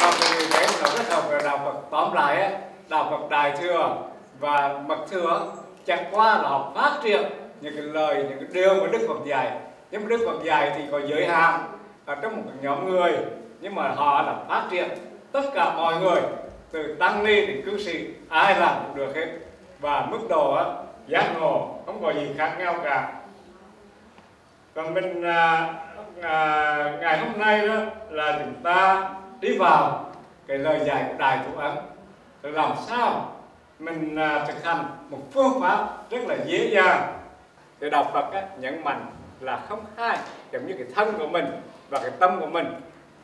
và vì thế nó rất hợp với đạo Phật tóm lại á đạo Phật đại thừa và mật thừa chẳng qua là họ phát triển những cái lời những cái điều mà Đức Phật dạy. Nhưng mà Đức Phật dạy thì có giới hạn ở trong một nhóm người nhưng mà họ là phát triển tất cả mọi người từ tăng ni đến cư sĩ ai làm cũng được hết. Và mức độ á, giác ngộ không có gì khác nhau cả. Còn mình à, à, ngày hôm nay đó là chúng ta đi vào cái lời dạy của đại thủ ấn rồi làm sao mình à, thực hành một phương pháp rất là dễ dàng để đạo Phật á, nhấn mạnh là không hai giống như cái thân của mình và cái tâm của mình.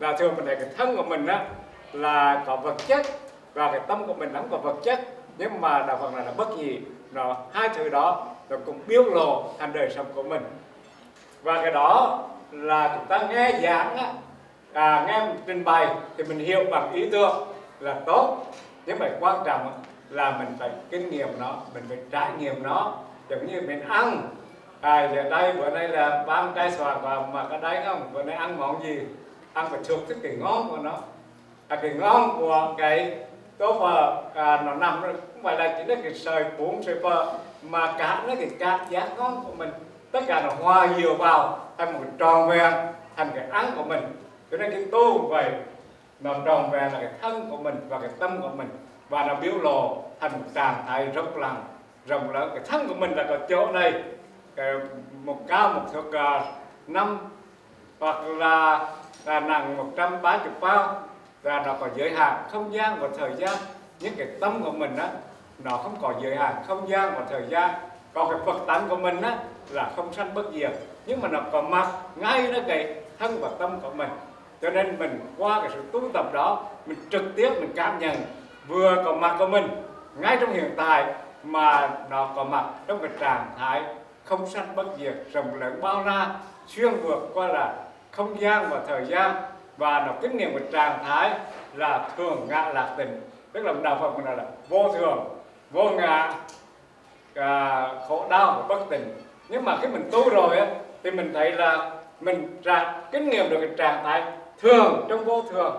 Là thường mình thấy cái thân của mình á là có vật chất và cái tâm của mình cũng có vật chất nhưng mà đạo Phật là là bất gì nó hai thứ đó nó cũng biểu lộ thành đời sống của mình. Và cái đó là chúng ta nghe giảng á, à, nghe trình bày thì mình hiểu bằng ý tưởng là tốt. Nhưng mà quan trọng là mình phải kinh nghiệm nó mình phải trải nghiệm nó giống như mình ăn. À giờ đây bữa nay là ba cây xoài và mà cái đấy không? Bữa nay ăn món gì? Ăn phải thuộc thức cái ngon của nó. À, cái ngon của cái tô phở à, nó nằm nó không phải là chỉ là cái sợi bún sợi phở mà cả nó cái cảm giác ngon của mình. Tất cả nó hòa nhiều vào thành một tròn vẹn thành cái ăn của mình cho nên cái tu cũng vậy nó tròn về là cái thân của mình và cái tâm của mình. Và nó biểu lộ thành một trạng thái rất là rộng lớn. Cái thân của mình là có chỗ này cái một cao một thước năm hoặc là, là nặng 130 bao. Và nó có giới hạn không gian và thời gian. Những cái tâm của mình á nó không có giới hạn không gian và thời gian. Còn cái phật tánh của mình á là không sanh bất diệt. Nhưng mà nó có mặt ngay nó cái thân và tâm của mình cho nên mình qua cái sự tu tập đó mình trực tiếp mình cảm nhận vừa có mặt của mình ngay trong hiện tại mà nó có mặt trong cái trạng thái không sanh bất diệt rộng lớn bao la xuyên vượt qua là không gian và thời gian và nó kinh nghiệm một trạng thái là thường ngã lạc tình. Tức là đạo phật mình là, vô thường vô ngã à, khổ đau và bất tình nhưng mà khi mình tu rồi á thì mình thấy là mình ra kinh nghiệm được cái trạng thái thường, trong vô thường.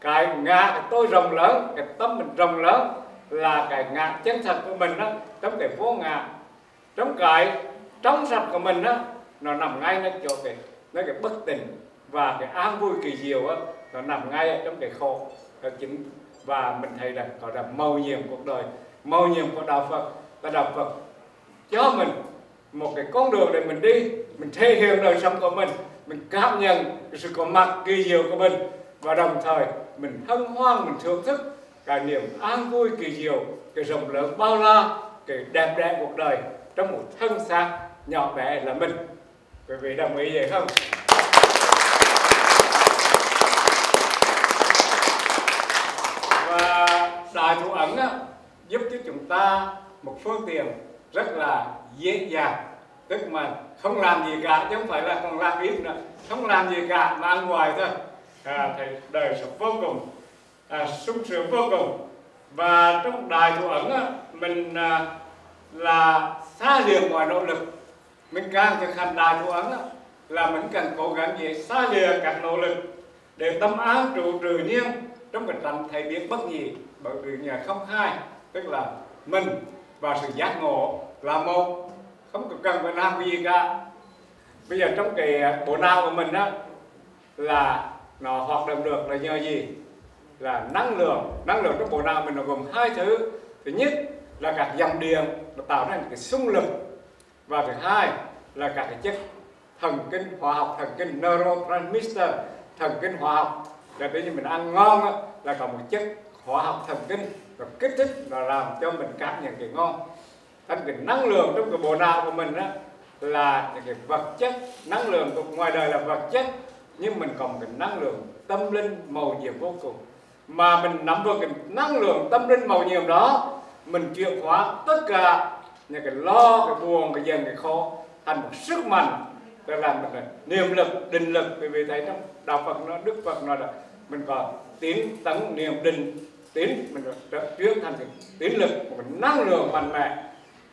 Cái ngã cái tôi rộng lớn, cái tâm mình rộng lớn là cái ngã chân thật của mình đó, trong cái vô ngã. Trong cái trong sạch của mình đó, nó nằm ngay nơi chỗ cái, nơi cái bất tình và cái an vui kỳ diệu đó nó nằm ngay ở trong cái khổ. Đó chính, và mình thấy là gọi là màu nhiệm cuộc đời. Màu nhiệm của đạo Phật là đạo Phật cho mình một cái con đường để mình đi, mình thể hiện đời sống của mình mình cảm nhận sự có mặt kỳ diệu của mình và đồng thời mình hân hoan mình thưởng thức cái niềm an vui kỳ diệu cái rộng lớn bao la cái đẹp đẽ cuộc đời trong một thân xác nhỏ bé là mình. Quý vị đồng ý vậy không? Và đại thủ ấn á, giúp cho chúng ta một phương tiện rất là dễ dàng tức mà không làm gì cả chứ không phải là còn làm ít nữa. Không làm gì cả mà ăn ngoài thôi. À, thì đời sống vô cùng. À, sung sướng vô cùng. Và trong đại thủ ẩn á, mình à, là xa lìa mọi nỗ lực. Mình càng thực hành đại thủ ẩn á, là mình cần cố gắng gì xa lìa các nỗ lực để tâm an trụ trừ nhiên trong cái trạng thầy biết bất nhị bởi vì nhà không hai tức là mình và sự giác ngộ là một không cần phải làm cái gì cả. Bây giờ trong cái à, bộ não của mình đó là nó hoạt động được là nhờ gì? Là năng lượng. Năng lượng trong bộ não mình nó gồm hai thứ. Thứ nhất là các dòng điện nó tạo ra cái xung lực. Và thứ hai là các cái chất thần kinh hóa học thần kinh neurotransmitter thần kinh hóa học. Là bây giờ mình ăn ngon á, là có một chất hóa học thần kinh nó kích thích nó làm cho mình cảm nhận cái ngon thành cái năng lượng trong cái bộ não của mình đó là những cái vật chất, năng lượng của ngoài đời là vật chất, nhưng mình còn cái năng lượng tâm linh màu nhiệm vô cùng. Mà mình nắm vững cái năng lượng tâm linh màu nhiệm đó, mình chuyển hóa tất cả những cái lo, cái buồn, cái giận, cái khó, thành một sức mạnh để làm mình là niềm lực, định lực bởi vì thấy trong đạo Phật nó, Đức Phật nói là mình có tiến tấn niềm định, tiến, mình chuyển thành cái tiến lực, một cái năng lượng mạnh mẽ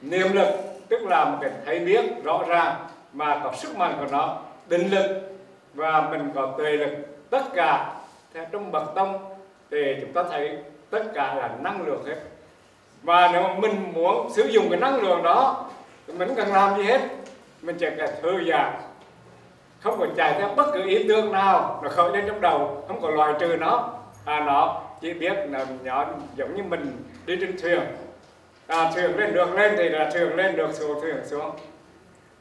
niềm lực, tức là một cái thấy biết rõ ràng mà có sức mạnh của nó, định lực và mình có tuệ lực, tất cả theo trong bậc tông thì chúng ta thấy tất cả là năng lượng hết. Và nếu mà mình muốn sử dụng cái năng lượng đó, thì mình cần làm gì hết. Mình chỉ cần thư giãn, không có chạy theo bất cứ ý tưởng nào nó khởi lên trong đầu, không có loại trừ nó. À nó chỉ biết là nhỏ, giống như mình đi trên thuyền à, thuyền lên được lên thì là thuyền lên được xuống thuyền xuống.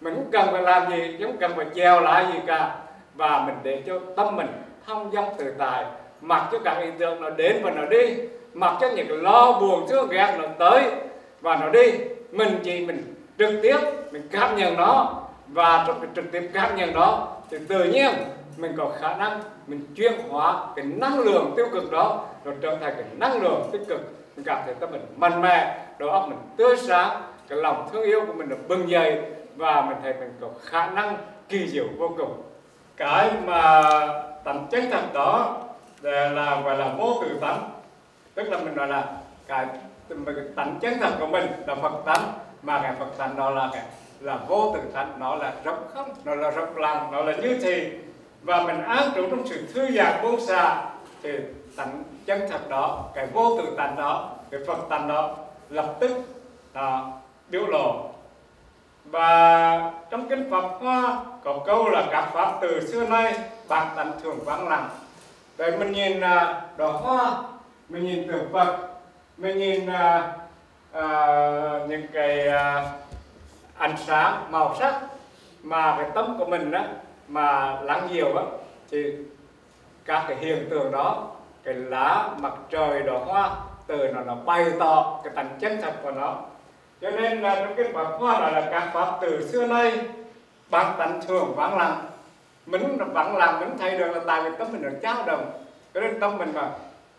Mình không cần phải làm gì không cần phải treo lại gì cả. Và mình để cho tâm mình thông dong tự tại mặc cho các hiện tượng nó đến và nó đi mặc cho những lo buồn thương ghét nó tới và nó đi. Mình chỉ mình trực tiếp mình cảm nhận nó. Và trong cái trực tiếp cảm nhận đó thì tự nhiên mình có khả năng mình chuyển hóa cái năng lượng tiêu cực đó rồi trở thành cái năng lượng tích cực mình cảm thấy tâm mình mạnh mẽ đầu óc mình tươi sáng cái lòng thương yêu của mình được bừng dậy và mình thấy mình có khả năng kỳ diệu vô cùng. Cái mà tánh chân thật đó là gọi là vô tự tánh. Tức là mình gọi là cái, tánh chân thật của mình là phật tánh mà cái phật tánh đó là cái là vô tự tánh nó là rộng không nó là rộng lòng nó là như thì và mình an trụ trong sự thư giãn vô xa thì tánh chân thật đó cái vô tự tánh đó cái phật tánh đó lập tức đó, biểu lộ. Và trong kinh Phật Hoa có câu là các pháp từ xưa nay bạc tánh thường vắng lặng. Vậy mình nhìn là đỏ hoa mình nhìn tượng Phật mình nhìn à, à, những cái à, ánh sáng màu sắc mà cái tâm của mình đó mà lắng nhiều á thì các cái hiện tượng đó cái lá mặt trời đỏ hoa từ nó nó bày tỏ cái tánh chân thật của nó. Cho nên là trong cái pháp hoa là, là các pháp từ xưa nay bằng tánh thường vắng lặng. Mình vắng lặng mình thấy được là tại vì tâm mình được trao đồng cho nên tâm mình mà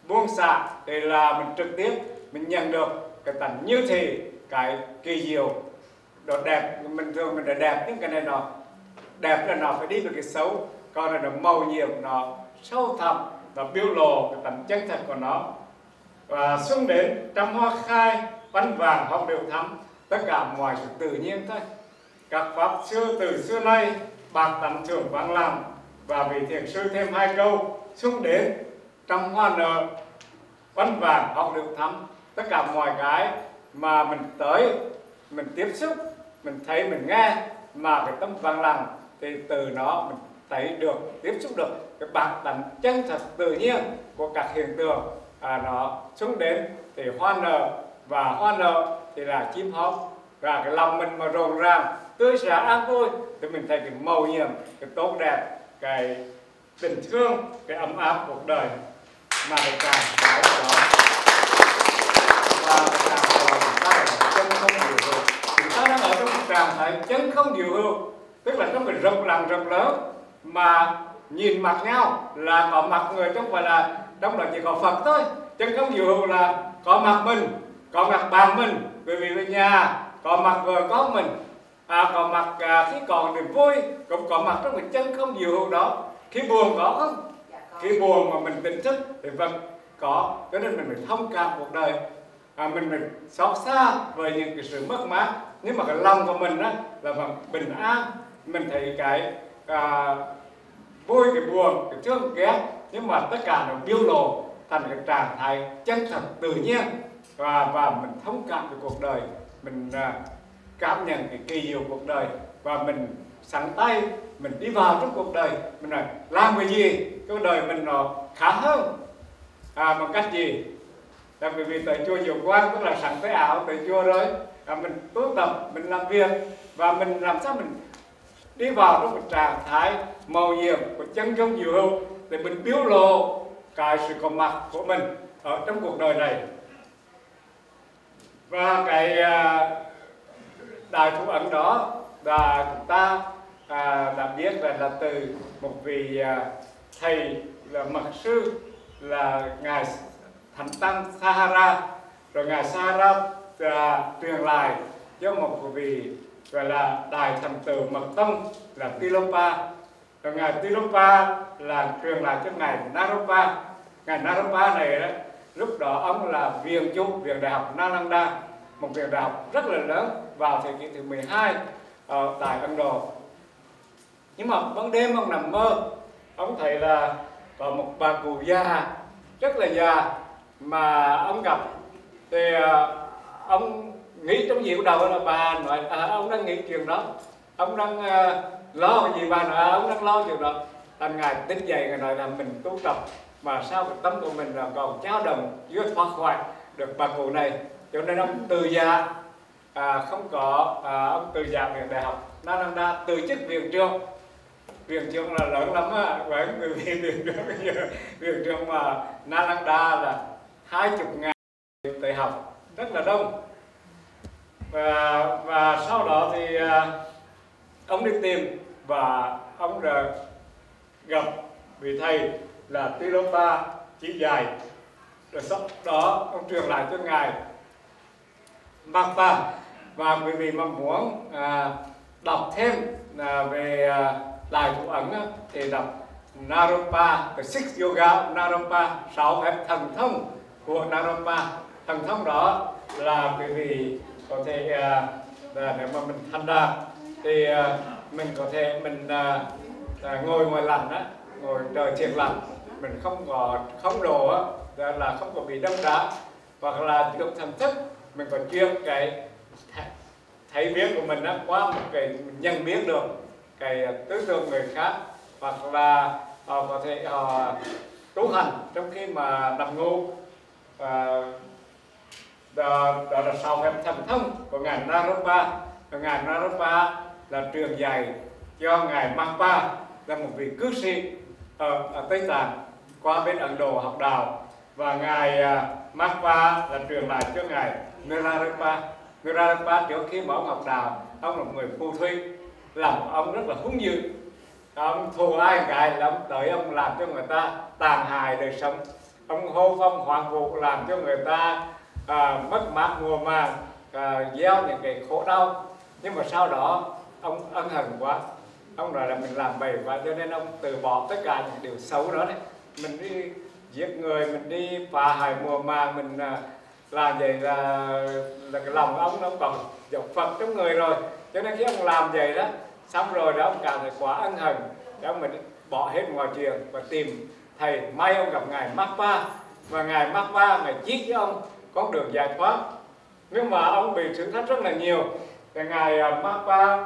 buông xả thì là mình trực tiếp mình nhận được cái tánh như thì cái kỳ diệu độ đẹp. Mình thường mình đã đẹp những cái này nó đẹp là nó phải đi với cái xấu còn là nó màu nhiệm nó sâu thẳm và biểu lộ cái tánh chân thật của nó. Và xuân đến trăm hoa khai, văn vàng, hoa đều thắm, tất cả mọi sự tự nhiên thôi. Các pháp xưa, từ xưa nay bạc tánh trưởng vang làm và vị thiền sư thêm hai câu xuân đến trăm hoa nở văn vàng, hoa đều thắm, tất cả mọi cái mà mình tới, mình tiếp xúc, mình thấy, mình nghe mà cái tâm vang làm thì từ nó mình thấy được tiếp xúc được cái bản tánh chân thật tự nhiên của các hiện tượng à, nó xuống đến thì hoa nở. Và hoa nở thì là chim hót. Và cái lòng mình mà rộn ràng tươi sáng an vui thì mình thấy cái màu nhiệm cái tốt đẹp cái tình thương cái ấm áp cuộc đời mà được càng cái đó. Và càng còn chúng ta là chân không điều hưu chúng ta đang ở trong trạng thái chân không điều hưu tức là trong cái rộng lặng rộng lớn mà nhìn mặt nhau là có mặt người trong phải là trong đó chỉ có Phật thôi. Chân không nhiều hưu là có mặt mình có mặt bạn mình. Bởi vì về nhà có mặt vợ con mình à, có mặt à, khi còn niềm vui cũng có mặt trong cái chân không nhiều hưu đó. Khi buồn có không? Khi buồn mà mình tỉnh thức thì vâng có. Cho nên mình phải thông cảm cuộc đời. À, mình mình xót xa về những cái sự mất mát. Nhưng mà cái lòng của mình đó là bằng bình an mình thấy cái à, vui cái buồn cái thương ghét nhưng mà tất cả nó biểu lộ thành cái trạng thái chân thật tự nhiên. Và và mình thông cảm về cuộc đời mình à, cảm nhận cái kỳ diệu cuộc đời. Và mình sẵn tay mình đi vào trong cuộc đời. Mình nói làm cái gì? Cuộc đời mình nó khá hơn. À, bằng cách gì? Là bởi vì tại chùa nhiều quan tức là sẵn cái ảo tại chùa rồi. À, mình tu tập mình làm việc. Và mình làm sao mình đi vào trong một trạng thái màu nhiệm của chân dung diệu hữu để mình biểu lộ cái sự có mặt của mình ở trong cuộc đời này. Và cái à, đại thủ ấn đó là chúng ta à, đã biết là, là từ một vị à, thầy là mật sư là ngài thánh tăng Sahara rồi ngài Sahara à, truyền lại cho một vị gọi là đại thần tử mật tông là Tilopa. Rồi ngài Tilopa là truyền lại cho ngài Naropa. Ngài Naropa này đó, lúc đó ông là viện chủ viện đại học Nalanda một viện đại học rất là lớn vào thế kỷ thứ 12 ở tại Ấn Độ. Nhưng mà ban đêm ông nằm mơ ông thấy là có một bà cụ già rất là già mà ông gặp thì ờ, ông nghĩ trong dịu đầu là bà nói à, ông đang nghĩ chuyện đó. Ông đang à, lo cái gì bà nói à, ông đang lo chuyện đó. Thành ngài tính dậy ngài nói là mình tu tập mà sao cái tâm của mình là còn cháo đồng chưa thoát khỏi được bà cụ này. Cho nên ông từ gia à, không có à, ông từ già viện đại học. Nalanda từ chức viện trường viện trường là lớn lắm á bởi người vì viện trường viện trường mà Nalanda là hai chục ngàn đại học. Rất là đông và và sau đó thì à, ông đi tìm và ông đã gặp vị thầy là Tilopa chỉ dài rồi sau đó ông truyền lại cho ngài Magpa và quý vị mà muốn à, đọc thêm à, về à, lại thủ ấn á, thì đọc Naropa the Six Yoga Naropa sáu phép thần thông của Naropa thần thông đó là quý vị có thể là nếu mà mình thanh ra thì à, mình có thể mình à, ngồi ngoài lạnh á, ngồi trời thiệt lạnh mình không có, không đồ á là không có bị đâm đá. Hoặc là được thần thức, mình còn chuyên cái thấy biết của mình á qua một cái nhận biết được, cái tư tưởng người khác. Hoặc là họ có thể họ tu hành trong khi mà nằm ngủ. Và đó, đó là sau phép thần thông của ngài Naropa và ngài Naropa là trường dạy cho ngài Magpa là một vị cư sĩ ở, ở Tây Tạng qua bên Ấn Độ học đạo. Và ngài à, uh, Magpa là truyền lại cho ngài Milarepa Milarepa trước khi mà ông học đạo ông là một người phù thủy. Làm ông rất là hung dữ. Ông thù ai cái là ông tới ông làm cho người ta tàn hại đời sống. Ông hô phong hoàng vụ làm cho người ta à, mất mát mùa màng à, gieo những cái khổ đau. Nhưng mà sau đó ông ân hận quá. Ông nói là mình làm bậy và cho nên ông từ bỏ tất cả những điều xấu đó đấy. Mình đi giết người mình đi phá hại mùa màng mình à, làm vậy là là cái lòng ông nó còn dọc phật trong người rồi. Cho nên khi ông làm vậy đó xong rồi đó ông cảm thấy quá ân hận. Đó mình bỏ hết mọi chuyện và tìm thầy may ông gặp ngài Magpa và ngài Magpa ngài chiết với ông con đường giải thoát. Nhưng mà ông bị thử thách rất là nhiều. Thì ngài à, Mapa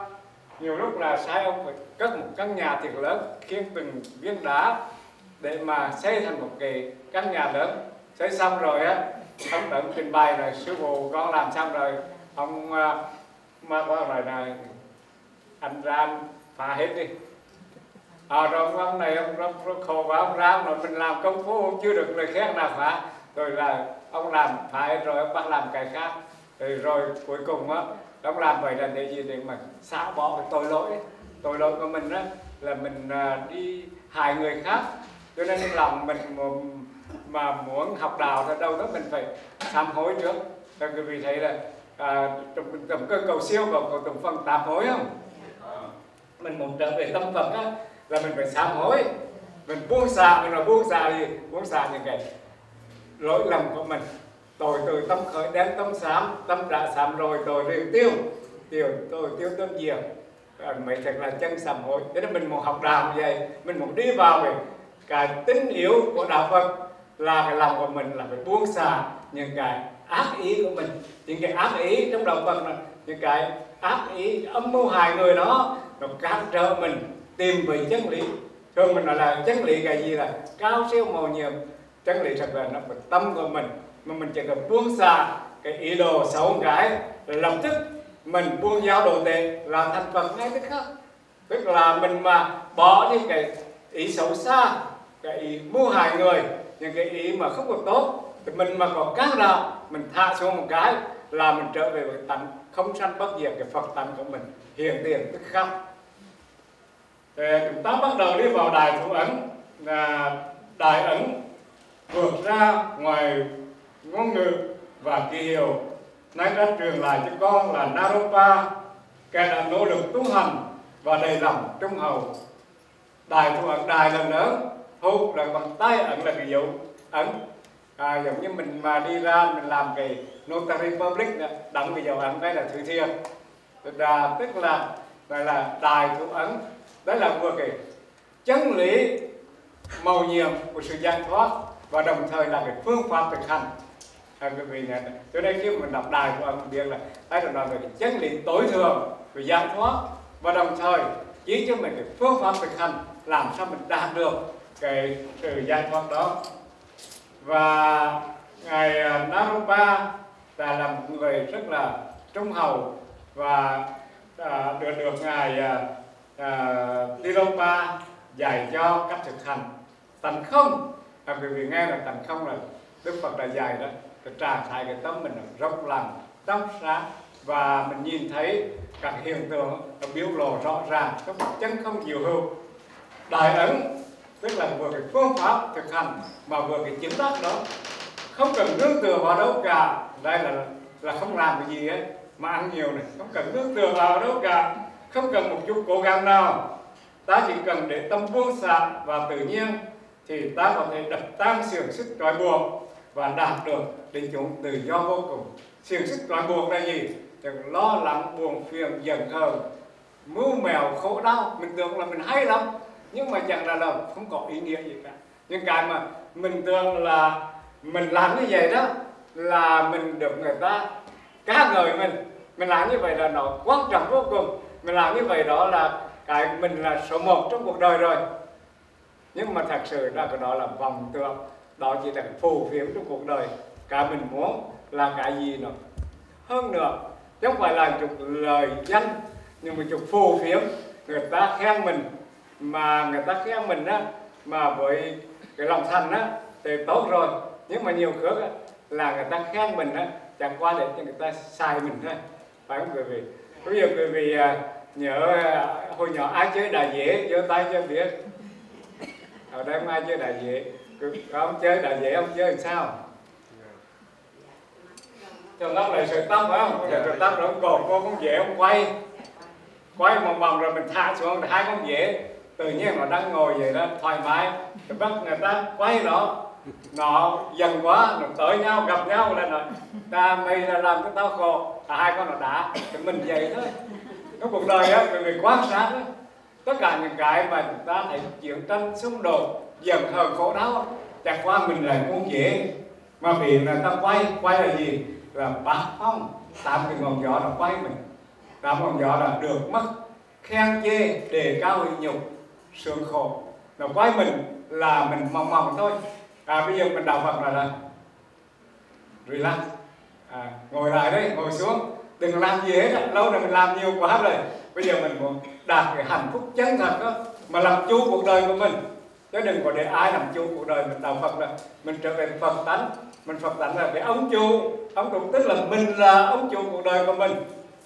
nhiều lúc là sai ông phải cất một căn nhà thiệt lớn khiến từng viên đá để mà xây thành một cái căn nhà lớn. Xây xong rồi á ông tận trình bày là sư phụ con làm xong rồi ông à, Ma mà rồi nói là anh ra anh phá hết đi. À, rồi ông này ông rất, rất khổ và ông ra ông nói mình làm công phu chưa được lời khen nào phá rồi là ông làm phải rồi ông bắt làm cái khác. Rồi, rồi cuối cùng á ông làm vậy là để gì? Để mà xả bỏ cái tội lỗi. Tội lỗi của mình đó là mình à, đi hại người khác. Cho nên lòng mình mà muốn học đạo thì đâu đó mình phải sám hối trước. Cho quý vị thấy là à, trong trong cơ cầu siêu và cầu tổng phần tám hối không? Mình muốn trở về tâm Phật á là mình phải sám hối. Mình buông xả mình là buông xả gì? Buông xả những cái lỗi lầm của mình. Tội từ tâm khởi đến tâm sám tâm đã sám rồi tội liền tiêu. Tiêu tôi tiêu tâm diệt. À, mấy thật là chân sám hối. Cho nên mình muốn học đạo như vậy mình muốn đi vào về cái tính yếu của đạo Phật là cái lòng của mình là phải buông xả những cái ác ý của mình. Những cái ác ý trong đầu Phật là những cái ác ý âm mưu hại người đó nó cản trở mình tìm về chân lý. Thường mình nói là chân lý cái gì là cao siêu màu nhiệm chân lý thật là nó phải tâm của mình, mà mình chỉ cần buông xa cái ý đồ xấu cái, rồi lập tức mình buông giao đồ tệ là thành Phật ngay tức khắc. Tức là mình mà bỏ đi cái ý xấu xa, cái ý mưu hại người, những cái ý mà không được tốt, thì mình mà còn cán đạo mình tha xuống một cái là mình trở về với tánh không sanh bất diệt cái phật tánh của mình, hiện tiền tức khắc. Chúng ta bắt đầu đi vào đài thủ ấn là đài ấn vượt ra ngoài ngôn ngữ và kỳ hiệu. Nay đã truyền lại cho con là Naropa kẻ đã nỗ lực tu hành và đầy lòng trung hậu. Đài thu ấn đài lần nữa thu là bằng tay ấn là cái dụ. Ấn à, giống như mình mà đi ra mình làm cái notary public đóng cái dấu ấn đây là thứ thiệt thực ra tức là gọi là đài thủ ấn đấy là vừa cái chân lý màu nhiệm của sự giải thoát và đồng thời là cái phương pháp thực hành. À, quý vị này cho nên khi mình đọc đài của ông biết là ta đã nói về cái chân lý tối thượng về giải thoát. Và đồng thời chỉ cho mình cái phương pháp thực hành làm sao mình đạt được cái sự giải thoát đó. Và ngài à, Naropa là một người rất là trung hậu và à, được được ngài à, à Tilopa dạy cho cách thực hành thành không à, quý vị nghe là thành không là Đức Phật là dài đó cái trạng thái cái tâm mình là rộng lặng trong sáng. Và mình nhìn thấy các hiện tượng nó biểu lộ rõ ràng trong chân không diệu hữu. Đại ấn tức là vừa cái phương pháp thực hành mà vừa cái chứng đắc đó. Không cần nương tựa vào đâu cả. Đây là là không làm cái gì ấy mà ăn nhiều này. Không cần nương tựa vào đâu cả. Không cần một chút cố gắng nào. Ta chỉ cần để tâm buông xả và tự nhiên thì ta có thể đập tan xiềng sức trói buộc và đạt được đến chúng tự do vô cùng. Xiềng sức trói buộc là gì? Đừng lo lắng, buồn phiền, giận hờn, mưu mèo, khổ đau. Mình tưởng là mình hay lắm, nhưng mà chẳng là là không có ý nghĩa gì cả. Những cái mà mình tưởng là mình làm như vậy đó, là mình được người ta ca ngợi mình. Mình làm như vậy là nó quan trọng vô cùng. Mình làm như vậy đó là cái mình là số một trong cuộc đời rồi nhưng mà thật sự là cái đó là vòng tưởng đó chỉ là phù phiếm trong cuộc đời. Cả mình muốn là cái gì nữa. Hơn nữa chứ không phải là chục lời danh nhưng mà chục phù phiếm. Người ta khen mình mà người ta khen mình á mà với cái lòng thành á thì tốt rồi. Nhưng mà nhiều khước á, là người ta khen mình á chẳng qua để cho người ta xài mình thôi. Phải không quý vị? Bây giờ quý vị à, nhớ à, hồi nhỏ ai chơi đà dễ giơ tay cho biết ở đây ai chơi đà dễ? Ông chơi đà dễ ông chơi làm sao? Cho nó lại sợi tóc phải không? Giờ sợi tóc rồi ông cột cô con dễ ông quay. Quay một vòng rồi mình thả xuống hai con dễ. Tự nhiên nó đang ngồi vậy đó thoải mái. Rồi bắt người ta quay nó nó dần quá nó tới nhau gặp nhau là nó ta mày là làm cái tao khổ. À, hai con nó đã thì mình vậy thôi. Cái cuộc đời á mình, mình quan sát đó tất cả những cái mà chúng ta thấy chiến tranh xung đột giận hờn khổ đau chẳng qua mình là con dễ. Mà vì là ta quay quay là gì? Là bát phong. Tám cái ngọn gió là quay mình. Tám ngọn gió là được mất khen chê đề cao hình nhục sướng khổ. Nó quay mình là mình mong mong thôi. À bây giờ mình đọc Phật là là relax. À, ngồi lại đấy ngồi xuống. Đừng làm gì hết lâu rồi mình làm nhiều quá rồi bây giờ mình muốn đạt cái hạnh phúc chân thật đó, mà làm chủ cuộc đời của mình. Chứ đừng có để ai làm chủ cuộc đời mình đạo Phật là mình trở về Phật tánh. Mình Phật tánh là về ông chủ ông chủ tức là mình là ông chủ cuộc đời của mình.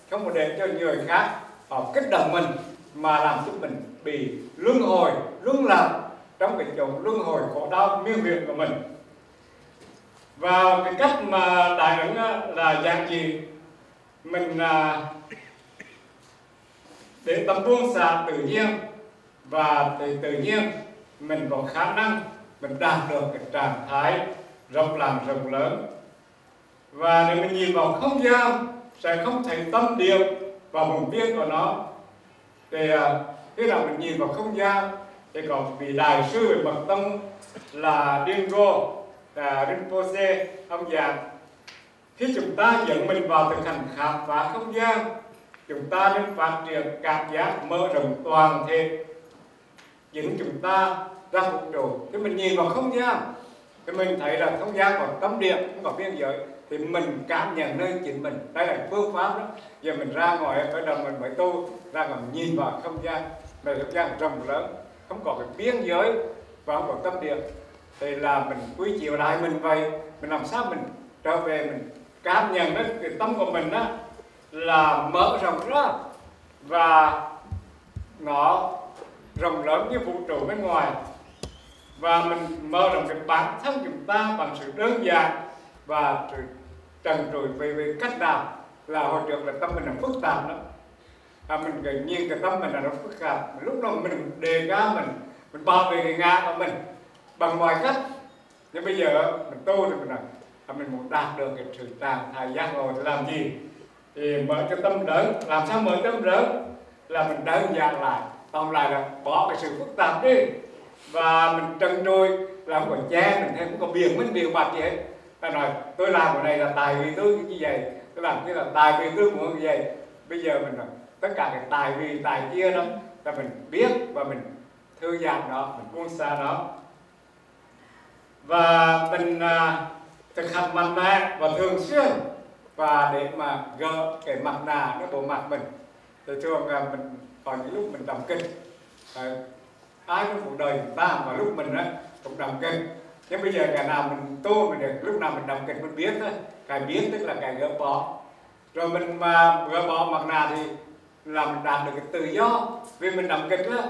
Không có để cho người khác họ kích động mình, mà làm cho mình bị luân hồi, luân lạc trong cái chỗ luân hồi khổ đau, miên viện của mình. Và cái cách mà đại ứng là dạng gì? Mình là để tâm buông xả tự nhiên và từ tự nhiên, mình có khả năng, mình đạt được cái trạng thái rộng làm rộng lớn. Và nếu mình nhìn vào không gian, sẽ không thấy tâm điều và vùng biên của nó. Thì à, khi nào mình nhìn vào không gian, thì có vị đại sư về bậc tông là Dingo là Rinpoche, ông già. Khi chúng ta dẫn mình vào thực hành khám phá không gian chúng ta nên phát triển cảm giác mở rộng toàn thể. Dẫn chúng ta ra vũ trụ thì mình nhìn vào không gian. Thì mình thấy là không gian còn tâm điện không có biên giới. Thì mình cảm nhận nơi chính mình. Đây là phương pháp đó. Giờ mình ra ngoài ở đầu mình phải tu ra ngoài nhìn vào không gian. Mà không gian rộng lớn không có cái biên giới và không có tâm điện thì là mình quy chiều lại mình vậy. Mình làm sao mình trở về mình cảm nhận đó, cái tâm của mình đó là mở rộng ra và nó rộng lớn như vũ trụ bên ngoài. Và mình mở rộng cái bản thân chúng ta bằng sự đơn giản và sự trần trụi về, về cách nào là hồi trước là tâm mình là phức tạp lắm. À, mình gần nhiên cái tâm mình là nó phức tạp. Lúc đó mình đề ra mình mình bảo vệ cái ngã của mình bằng mọi cách. Nhưng bây giờ mình tu thì mình là mình muốn đạt được cái sự trạng thái giác ngộ thì làm gì? Thì mở cho tâm lớn làm sao mở tâm lớn là mình đơn giản lại tóm lại là bỏ cái sự phức tạp đi. Và mình trân trôi làm còn che mình thêm cũng có biển mình biểu bạch gì hết. Ta nói tôi làm cái này là tài vì tôi như vậy tôi làm cái là tài vì tôi muốn như vậy. Bây giờ mình nói tất cả cái tài vì tài kia đó là mình biết và mình thư giãn nó mình buông xa nó. Và mình uh, thực hành mạnh mẽ và thường xuyên và để mà gỡ cái mặt nạ cái bộ mặt mình thì thường là mình có những lúc mình đọc kinh. À, ai trong cuộc đời chúng ta mà lúc mình á cũng đọc kinh. Nhưng bây giờ ngày nào mình tu mình được lúc nào mình đọc kinh mình biết thôi cái biết tức là cái gỡ bỏ. Rồi mình mà gỡ bỏ mặt nạ thì là mình đạt được cái tự do. Vì mình đọc kinh á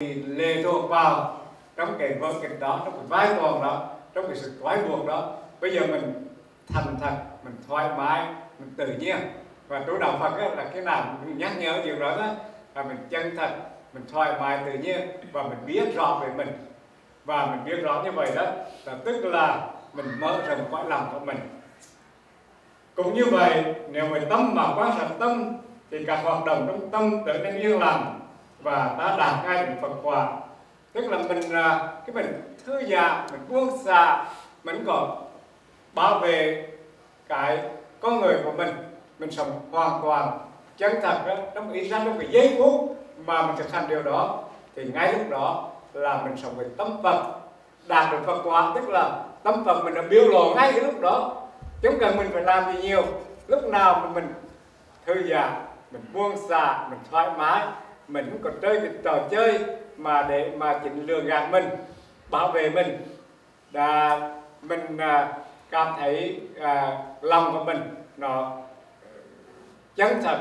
thì lệ thuộc vào trong cái vở kịch đó trong cái vai trò đó trong cái sự quái buộc đó. Bây giờ mình thành thật mình thoải mái mình tự nhiên. Và tu đạo Phật đó là cái nào mình nhắc nhở điều đó, đó là mình chân thật mình thoải mái tự nhiên và mình biết rõ về mình. Và mình biết rõ như vậy đó là tức là mình mở rộng cõi lòng của mình. Cũng như vậy nếu mình tâm mà quan sát tâm thì các hoạt động trong tâm trở nên yên lặng và ta đạt ngay được Phật quả. Tức là mình à, cái mình thư giãn mình buông xả mình còn bảo vệ cái con người của mình mình sống hoàn toàn chân thật đó trong ý ra trong cái giây phút mà mình thực hành điều đó thì ngay lúc đó là mình sống với tâm Phật. Đạt được Phật quả tức là tâm Phật mình đã biểu lộ ngay cái lúc đó. Chúng cần mình phải làm gì nhiều? Lúc nào mà mình thư giãn mình buông xả mình thoải mái mình không còn chơi cái trò chơi mà để mà chỉnh lừa gạt mình bảo vệ mình. Là mình à, cảm thấy à, lòng của mình nó chân thật.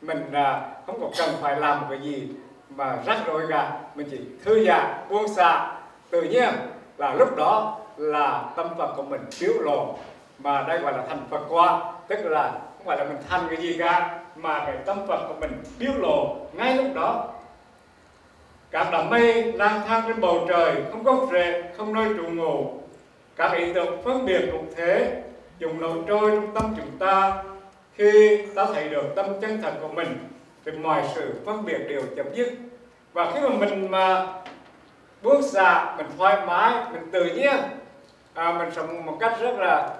Mình à, không có cần phải làm cái gì mà rắc rối cả. Mình chỉ thư giãn buông xả. Tự nhiên là lúc đó là tâm phật của mình biểu lộ mà đây gọi là thành phật qua. Tức là không phải là mình thành cái gì cả mà cái tâm phật của mình biểu lộ ngay lúc đó. Các đám mây lang thang trên bầu trời không có rễ không nơi trụ ngủ các hiện tượng phân biệt cũng thế. Dùng nổi trôi trong tâm chúng ta. Khi ta thấy được tâm chân thật của mình thì mọi sự phân biệt đều chấm dứt. Và khi mà mình mà buông xả mình thoải mái mình tự nhiên à, mình sống một cách rất là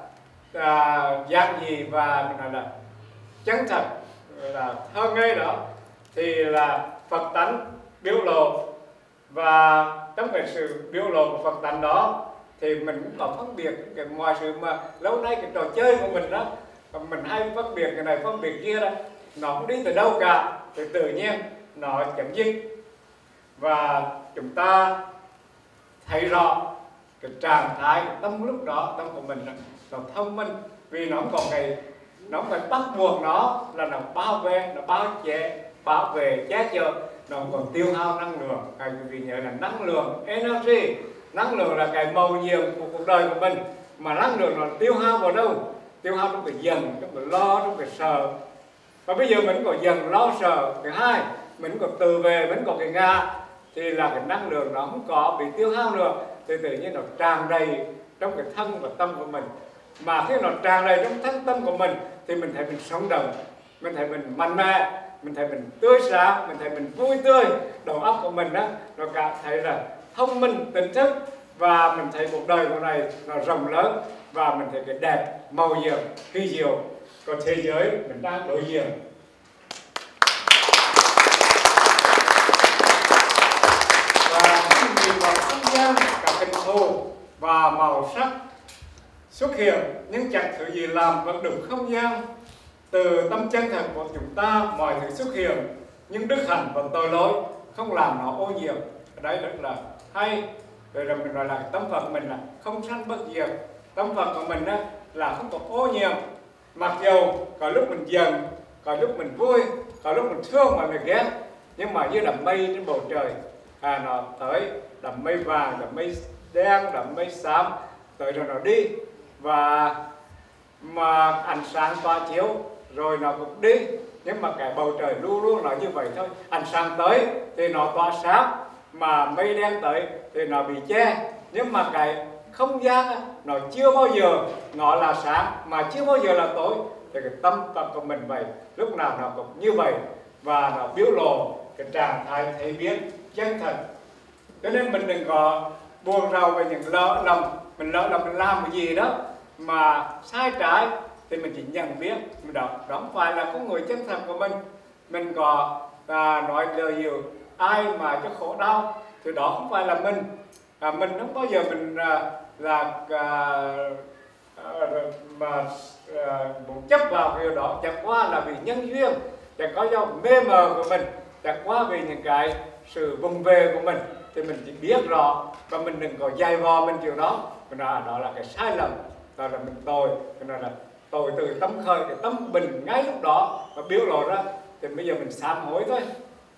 à, giản dị và mình nói là chân thật là thơ ngây đó thì là Phật tánh biểu lộ. Và trong cái sự biểu lộ của Phật tánh đó thì mình cũng có phân biệt cái ngoài sự mà lâu nay cái trò chơi của mình đó mình hay phân biệt cái này phân biệt kia đó, nó không đi từ đâu cả, thì tự nhiên nó chấm dứt. Và chúng ta thấy rõ cái trạng thái cái tâm lúc đó, tâm của mình nó thông minh. Vì nó không còn cái, nó phải bắt buộc nó là nó bao vệ, nó bao che bảo vệ che chở, nó còn tiêu hao năng lượng. Các quý vị nhớ là năng lượng energy năng lượng là cái màu nhiệm của cuộc đời của mình. Mà năng lượng là tiêu hao vào đâu? Tiêu hao trong cái dần trong cái lo, trong cái sợ. Và bây giờ mình có dần lo, sợ. Thứ hai, mình còn từ về mình còn cái nga thì là cái năng lượng nó không có bị tiêu hao nữa. Thì tự nhiên nó tràn đầy trong cái thân và tâm của mình. Mà khi nó tràn đầy trong thân tâm của mình, thì mình thấy mình sống động. Mình thấy mình mạnh mẽ. Mình thấy mình tươi sáng. Mình thấy mình vui tươi. Đầu óc của mình đó nó cảm thấy là thông minh, tỉnh thức. Và mình thấy cuộc đời của này là rộng lớn. Và mình thấy cái đẹp, màu nhiệm kỳ diệu của thế giới mình đang đối diện. Và nhìn vào không gian, cả hình thù và màu sắc xuất hiện nhưng chẳng thứ gì làm vẫn đủ không gian. Từ tâm chân thật của chúng ta, mọi thứ xuất hiện, nhưng đức hạnh và tội lỗi, không làm nó ô nhiễm. Đấy rất là hay. Rồi là mình gọi là tâm phật mình là không sanh bất diệt. Tâm phật của mình đó là không có ô nhiễm. Mặc dù có lúc mình giận, có lúc mình vui, có lúc mình thương mà mình ghét, nhưng mà như đầm mây trên bầu trời à nó tới đầm mây vàng đầm mây đen đầm mây xám, tới rồi nó đi. Và mà ánh sáng tỏa chiếu, rồi nó cũng đi. Nhưng mà cái bầu trời luôn luôn là như vậy thôi. Ánh sáng tới thì nó tỏa sáng mà mây đen tới thì nó bị che. Nhưng mà cái không gian nó chưa bao giờ nó là sáng mà chưa bao giờ là tối thì cái tâm tâm của mình vậy. Lúc nào nó cũng như vậy và nó biểu lộ cái trạng thái thấy biết chân thật. Cho nên mình đừng có buồn rầu về những lỡ lòng mình lỡ lòng mình làm cái gì đó mà sai trái thì mình chỉ nhận biết mình đó đó không phải là con người chân thật của mình. Mình có à, nói lời nhiều ai mà cho khổ đau thì đó không phải là mình. À, mình không bao giờ mình à, là à, à, mà à, muốn chấp vào điều đó. Chẳng qua là vì nhân duyên chẳng có do mê mờ của mình chẳng qua vì những cái sự vùng về của mình thì mình chỉ biết rõ. Và mình đừng có dày vò mình chịu đó. Mình nói à, đó là cái sai lầm đó là mình tội. Mình nói là tội từ tâm khởi cái tâm bình ngay lúc đó. Và biểu lộ ra thì bây giờ mình sám hối thôi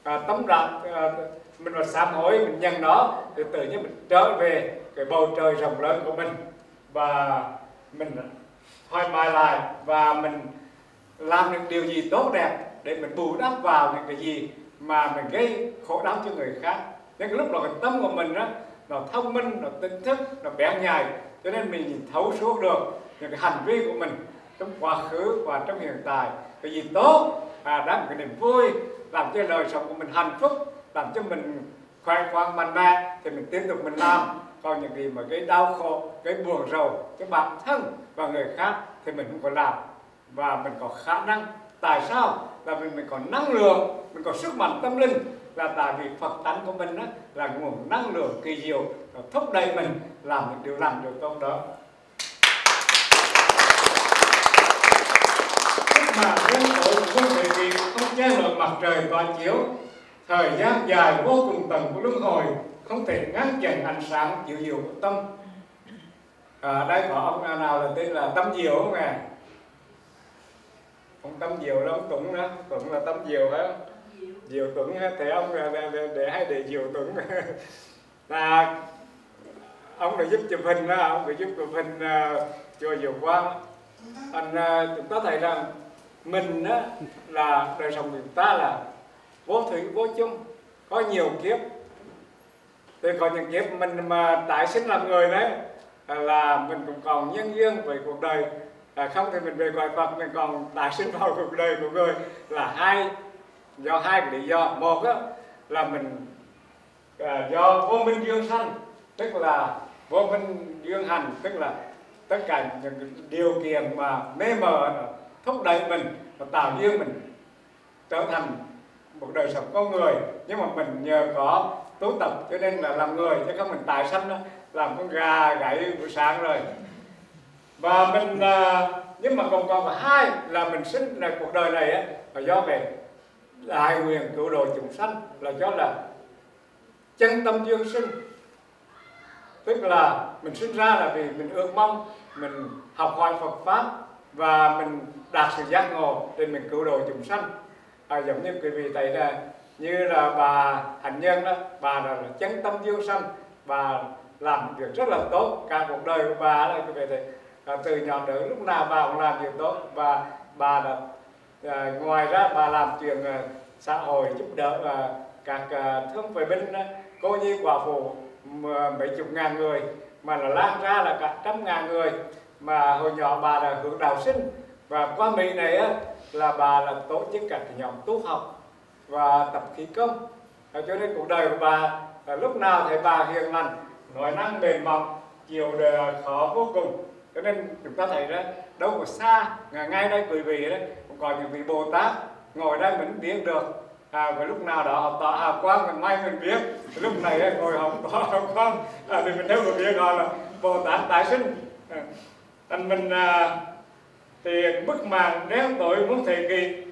à, tấm rằng à, ờ, mình mà sám hối mình nhận nó thì tự nhiên mình trở về cái bầu trời rộng lớn của mình. Và mình thoải mái lại và mình làm được điều gì tốt đẹp để mình bù đắp vào những cái gì mà mình gây khổ đau cho người khác. Nên lúc đó cái tâm của mình đó nó thông minh nó tinh thức nó bén nhạy cho nên mình nhìn thấu suốt được những cái hành vi của mình trong quá khứ và trong hiện tại. Cái gì tốt và đó là một cái niềm vui, làm cho đời sống của mình hạnh phúc, làm cho mình khoan khoang mạnh mẽ, thì mình tiếp tục mình làm. Còn những gì mà cái đau khổ cái buồn rầu cho bản thân và người khác thì mình không có làm. Và mình có khả năng. Tại sao? Là mình mình có năng lượng, mình có sức mạnh tâm linh. Là tại vì Phật tánh của mình đó là nguồn năng lượng kỳ diệu thúc đẩy mình làm những điều lành, điều tốt đó. Mà nhân tội không thể kịp không che nổi mặt trời tỏa chiếu. Thời gian dài vô cùng tầng của luân hồi không thể ngăn chặn ánh sáng dịu dịu của tâm. À, đây có ông nào là tên là tâm diệu không à ông tâm diệu là ông tuấn đó tuấn là tâm diệu á diệu tuấn thế ông để, để, để hay để diệu tuấn? Là ông đã giúp chụp hình đó ông đã giúp chụp hình à, uh, chùa diệu quang. Anh à, uh, chúng ta thấy rằng mình á, là đời sống của chúng ta là vô thủy vô chung có nhiều kiếp. Thì có những kiếp mình mà tái sinh làm người đấy à, là mình cũng còn nhân duyên với cuộc đời. À, không thì mình về gọi Phật mình còn tái sinh vào cuộc đời của người. Là hai do hai cái lý do. Một á, là mình à, do vô minh dương sanh tức là vô minh dương hành tức là tất cả những điều kiện mà mê mờ thúc đẩy mình và tạo duyên mình trở thành một đời sống con người. Nhưng mà mình nhờ có tu tập cho nên là làm người chứ không mình tài sanh đó, làm con gà gãy buổi sáng rồi. Và mình à, nhưng mà còn còn hai là mình sinh là cuộc đời này là do về đại nguyện cứu độ chúng sanh là do là chân tâm dương sinh. Tức là mình sinh ra là vì mình ước mong mình học hỏi Phật pháp và mình đạt sự giác ngộ để mình cứu độ chúng sanh. À, giống như quý vị thấy là như là bà hạnh nhân đó bà là, chân tâm yêu sanh bà làm việc rất là tốt cả cuộc đời của bà là quý vị thấy. À, từ nhỏ đến lúc nào bà cũng làm việc tốt. Và bà là à, ngoài ra bà làm chuyện à, xã hội giúp đỡ à, các à, thương vệ binh đó, cô nhi quả phụ mấy chục ngàn người mà là lan ra là cả trăm ngàn người. Mà hồi nhỏ bà là hưởng đạo sinh và qua Mỹ này á, là bà là tổ chức các nhóm tu học và tập khí công. À, cho nên cuộc đời của bà là lúc nào thấy bà hiền lành nói năng bền mỏng chiều đời khó vô cùng. Cho nên chúng ta thấy đó đâu có xa ngay đây quý vị đấy cũng có những vị bồ tát ngồi đây mình biết được. À, và lúc nào đó học tỏ à quang mình may mình biết. Lúc này ngồi học tỏ học quang. À, thì mình đâu có biết gọi là bồ tát tái sinh. À, thành mình à, thì bức màn đen tội muốn thời kỳ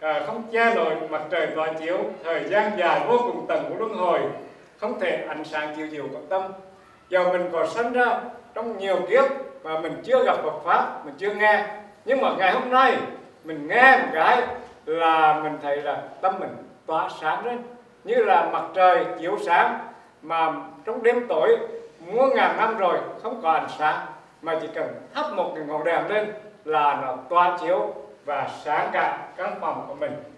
à, không che nổi mặt trời tỏa chiếu thời gian dài vô cùng tầng của luân hồi không thể ánh sáng chiều chiều của tâm. Giờ mình còn sinh ra trong nhiều kiếp mà mình chưa gặp Phật pháp mình chưa nghe. Nhưng mà ngày hôm nay mình nghe một cái là mình thấy là tâm mình tỏa sáng lên như là mặt trời chiếu sáng mà trong đêm tối muôn ngàn năm rồi không có ánh sáng mà chỉ cần thắp một cái ngọn đèn lên là nó toa chiếu và sáng cả căn phòng của mình.